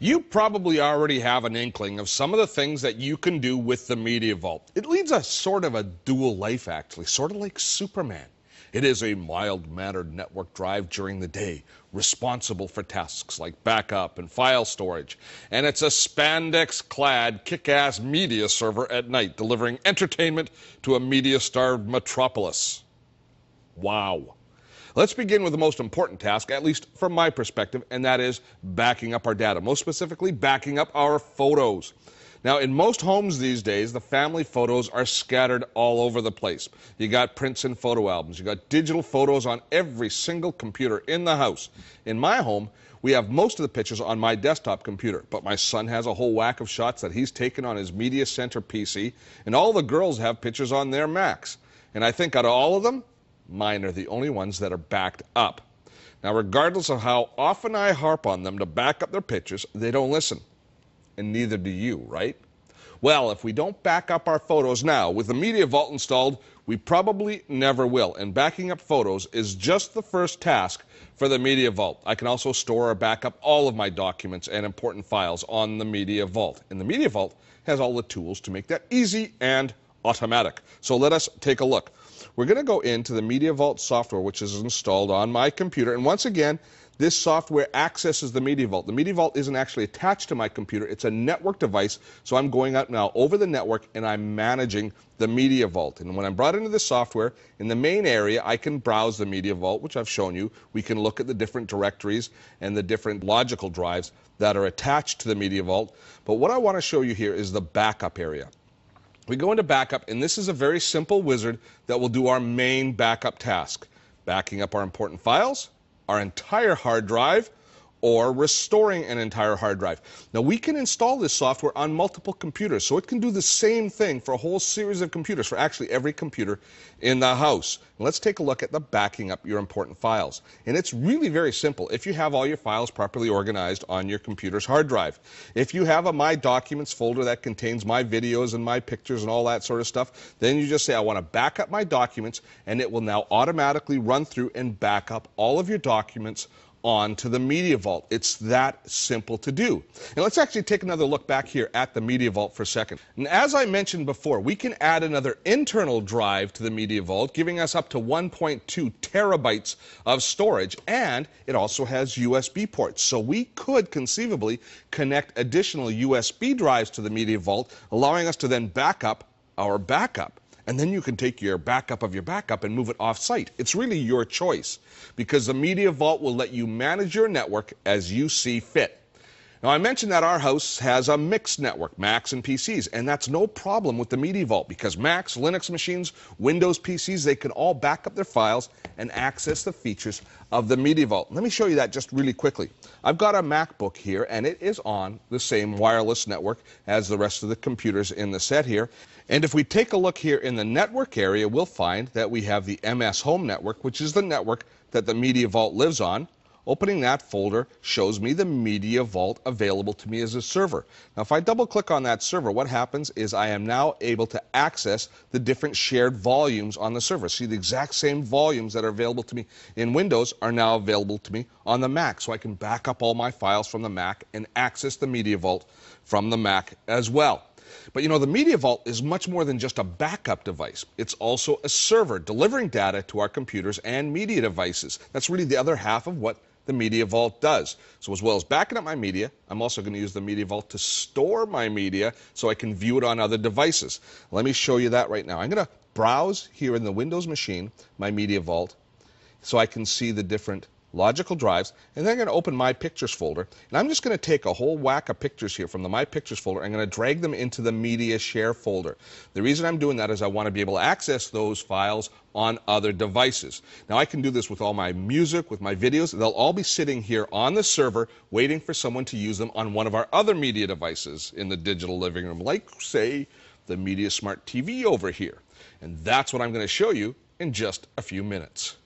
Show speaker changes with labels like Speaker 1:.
Speaker 1: You probably already have an inkling of some of the things that you can do with the Media Vault. It leads a sort of a dual life, actually, sort of like Superman. It is a mild mannered network drive during the day, responsible for tasks like backup and file storage. And it's a spandex clad, kick ass media server at night, delivering entertainment to a media starved metropolis. Wow. Let's begin with the most important task, at least from my perspective, and that is backing up our data. Most specifically, backing up our photos. Now, in most homes these days, the family photos are scattered all over the place. You got prints and photo albums. You got digital photos on every single computer in the house. In my home, we have most of the pictures on my desktop computer, but my son has a whole whack of shots that he's taken on his Media Center PC, and all the girls have pictures on their Macs. And I think out of all of them, Mine are the only ones that are backed up. Now, regardless of how often I harp on them to back up their pictures, they don't listen. And neither do you, right? Well, if we don't back up our photos now with the Media Vault installed, we probably never will. And backing up photos is just the first task for the Media Vault. I can also store or back up all of my documents and important files on the Media Vault. And the Media Vault has all the tools to make that easy and automatic. So let us take a look. We're going to go into the Media Vault software, which is installed on my computer. And once again, this software accesses the Media Vault. The Media Vault isn't actually attached to my computer. It's a network device. So I'm going out now over the network and I'm managing the Media Vault. And when I'm brought into the software, in the main area, I can browse the Media Vault, which I've shown you. We can look at the different directories and the different logical drives that are attached to the Media Vault. But what I want to show you here is the backup area. We go into backup, and this is a very simple wizard that will do our main backup task, backing up our important files, our entire hard drive, or restoring an entire hard drive. Now, we can install this software on multiple computers, so it can do the same thing for a whole series of computers, for actually every computer in the house. And let's take a look at the backing up your important files. And it's really very simple if you have all your files properly organized on your computer's hard drive. If you have a My Documents folder that contains my videos and my pictures and all that sort of stuff, then you just say, I want to back up my documents, and it will now automatically run through and back up all of your documents onto the Media Vault. It's that simple to do. And let's actually take another look back here at the Media Vault for a second. And as I mentioned before, we can add another internal drive to the Media Vault, giving us up to 1.2 terabytes of storage, and it also has USB ports. So we could conceivably connect additional USB drives to the Media Vault, allowing us to then back up our backup and then you can take your backup of your backup and move it off site. It's really your choice because the Media Vault will let you manage your network as you see fit. Now, I mentioned that our house has a mixed network, Macs and PCs, and that's no problem with the Media Vault because Macs, Linux machines, Windows PCs, they can all back up their files and access the features of the Media Vault. Let me show you that just really quickly. I've got a MacBook here, and it is on the same wireless network as the rest of the computers in the set here. And if we take a look here in the network area, we'll find that we have the MS Home Network, which is the network that the Media Vault lives on. Opening that folder shows me the Media Vault available to me as a server. Now, if I double click on that server, what happens is I am now able to access the different shared volumes on the server. See, the exact same volumes that are available to me in Windows are now available to me on the Mac. So I can back up all my files from the Mac and access the Media Vault from the Mac as well. But you know, the Media Vault is much more than just a backup device. It's also a server delivering data to our computers and media devices. That's really the other half of what the Media Vault does. So as well as backing up my media, I'm also going to use the Media Vault to store my media so I can view it on other devices. Let me show you that right now. I'm going to browse here in the Windows machine, my Media Vault, so I can see the different logical drives, and then I'm going to open My Pictures folder. And I'm just going to take a whole whack of pictures here from the My Pictures folder. I'm going to drag them into the Media Share folder. The reason I'm doing that is I want to be able to access those files on other devices. Now I can do this with all my music, with my videos. They'll all be sitting here on the server waiting for someone to use them on one of our other media devices in the digital living room, like, say, the Media Smart TV over here. And that's what I'm going to show you in just a few minutes.